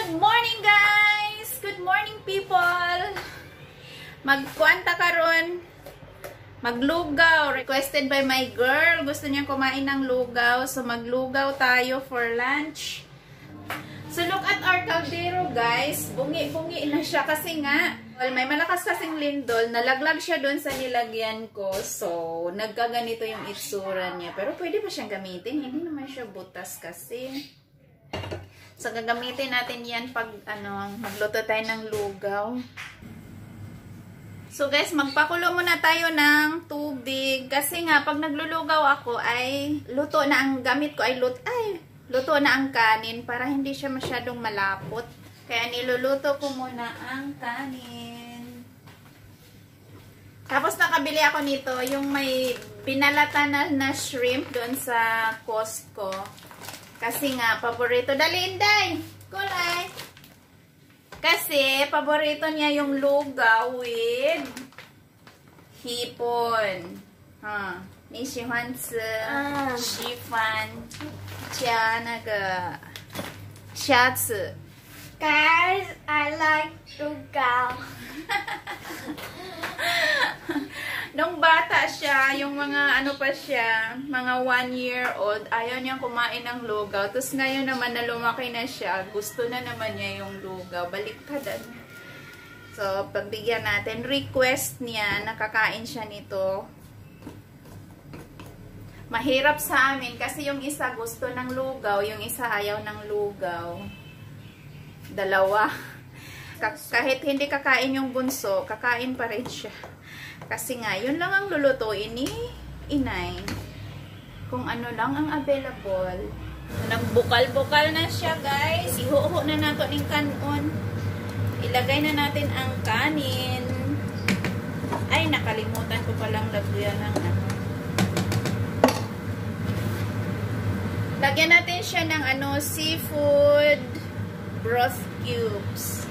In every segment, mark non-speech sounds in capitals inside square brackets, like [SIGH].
Good morning guys! Good morning people! Magkuanta karon maglugaw. Requested by my girl. Gusto niya kumain ng lugaw. So maglugaw tayo for lunch. So look at our caldero guys. Bungi-bungi na siya kasi nga. Well, may malakas kasing lindol. Nalaglag siya doon sa nilagyan ko. So nagkaganito yung itsura niya. Pero pwede pa siyang gamitin. Hindi naman siya butas kasi. So gagamitin natin yan pag ano, magluto tayo ng lugaw. So guys, magpakulo muna tayo ng tubig kasi nga pag naglulugaw ako ay luto na ang gamit ko ay luto ay luto na ang kanin para hindi siya masyadong malapot. Kaya niluluto ko muna ang kanin. Tapos nakabili ako nito, yung may pinalata na, na shrimp doon sa Costco. Kasi nga, paborito. Dali, Inday! Kulay! Kasi, paborito niya yung lugaw with hipon. Ha. 你喜欢吃稀饭加那个虾子 Guys, I like lugaw. [LAUGHS] Nung bata siya, yung mga ano pa siya, mga one year old, ayaw niyang kumain ng lugaw. Tapos ngayon naman na lumaki na siya, gusto na naman niya yung lugaw. Baliktadan. So, pagbigyan natin, request niya, nakakain siya nito. Mahirap sa amin kasi yung isa gusto ng lugaw, yung isa ayaw ng lugaw. Dalawa. Kahit hindi kakain yung bunso, kakain pa rin siya. Kasi nga, yun lang ang lulutuin ni inay. Kung ano lang ang available. Nagbukal-bukal na siya, guys. Ihuho na nato ng kanon. Ilagay na natin ang kanin. Ay, nakalimutan ko palang lagyan ng ano. Lagyan natin siya ng ano, seafood broth cubes.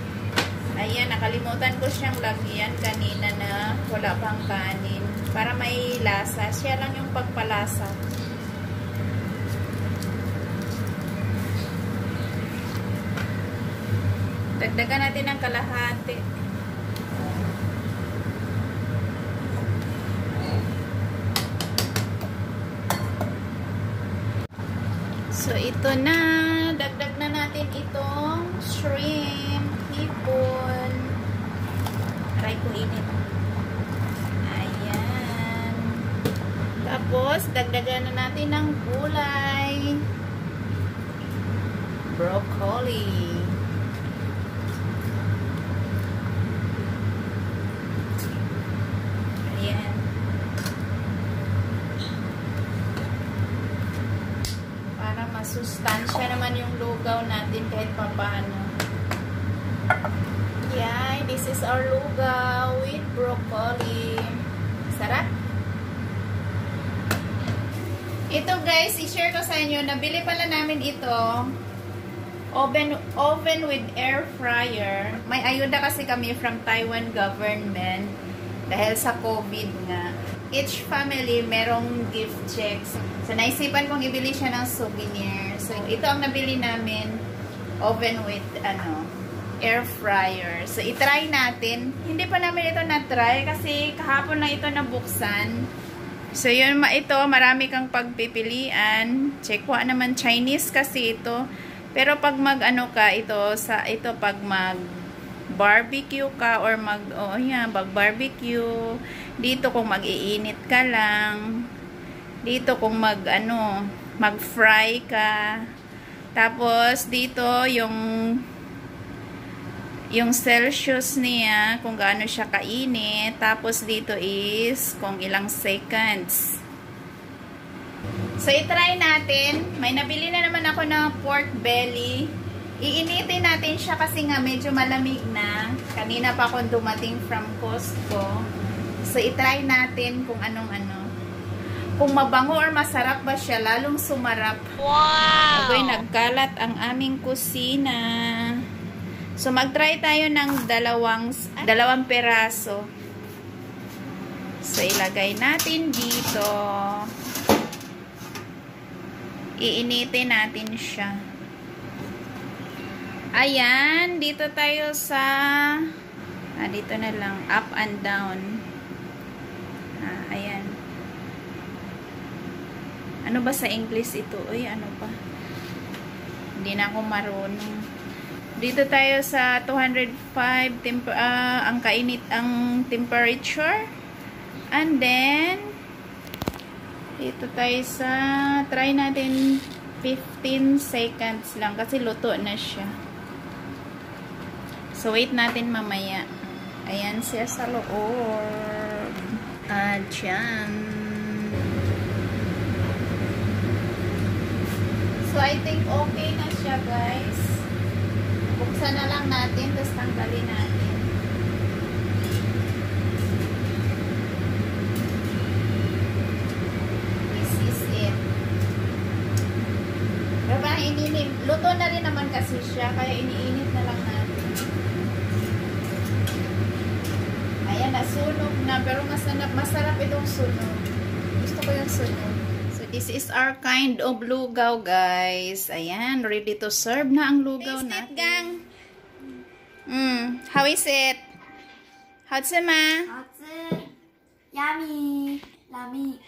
Ayan, nakalimutan ko siyang lagyan kanina na wala pang kanin. Para may lasa. Siya lang yung pagpalasa. Dagdagan natin ng kalahati. So, ito na. Dagdag na natin itong shrimp, hipon. Aray ko init. Ayan. Tapos, dagdagan na natin ng gulay. Broccoli. Ayan. Para masustansya naman yung lugaw natin kahit papaano. Yan, this is our lugaw with broccoli. Sarap. Ito guys, i-share ko sa inyo, nabili pala namin ito. Oven, oven with air fryer. May ayuda kasi kami from Taiwan government dahil sa COVID nga. Each family merong gift checks. So, naisipan kong ibili siya ng souvenir. So, ito ang nabili namin. Oven with, ano, air fryer. So, itry natin. Hindi pa namin ito na-try kasi kahapon lang ito nabuksan. So, yun, ito, marami kang pagpipilian. Check wa naman Chinese kasi ito. Pero pag mag, ano ka, ito, sa, ito, pag mag barbecue ka or mag, oh, yan, pag barbecue, dito kung mag-iinit ka lang, dito kung mag, ano, mag-fry ka, tapos, dito, yung yung Celsius niya, kung gaano siya kainit. Tapos, dito is kung ilang seconds. So, itry natin. May nabili na naman ako ng pork belly. Iinitin natin siya kasi nga medyo malamig na. Kanina pa akong dumating from Costco. So, itry natin kung anong ano. Kung mabango or masarap ba siya, lalong sumarap. Wow! Agoy, nagkalat ang aming kusina. So, mag-try tayo ng dalawang, dalawang peraso. So, ilagay natin dito. Iinitin natin siya. Ayan, dito tayo sa ah, dito na lang up and down. Ah, ayan. Ano ba sa English ito? Uy, ano pa? Hindi na ako marunong. Dito tayo sa 205 temper ah, ang kainit ang temperature. And then dito tayo sa try natin 15 seconds lang kasi luto na siya. So, wait natin mamaya. Ayan siya sa loob. At yan. So, I think okay na siya, guys. Buksan na lang natin, tapos tanggalin natin. This is it. Pero parang. Luto na rin naman kasi siya, kaya iniinit na lang natin. Ayan, nasunog na, pero masarap, masarap itong sunog. Gusto ko yung sunog. So, this is our kind of lugaw, guys. Ayan, ready to serve na ang lugaw Taste natin. It, gang. Mm, how is it? Hotse, ma? Hotse. Yummy. Lami.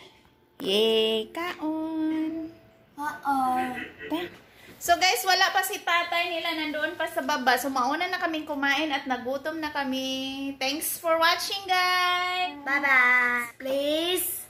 Yay, kaon. Uh-oh. Ta. So guys, wala pa si tatay nila nandoon pa sa baba. So mauna na kaming kumain at nagutom na kami. Thanks for watching guys. bye bye. Please.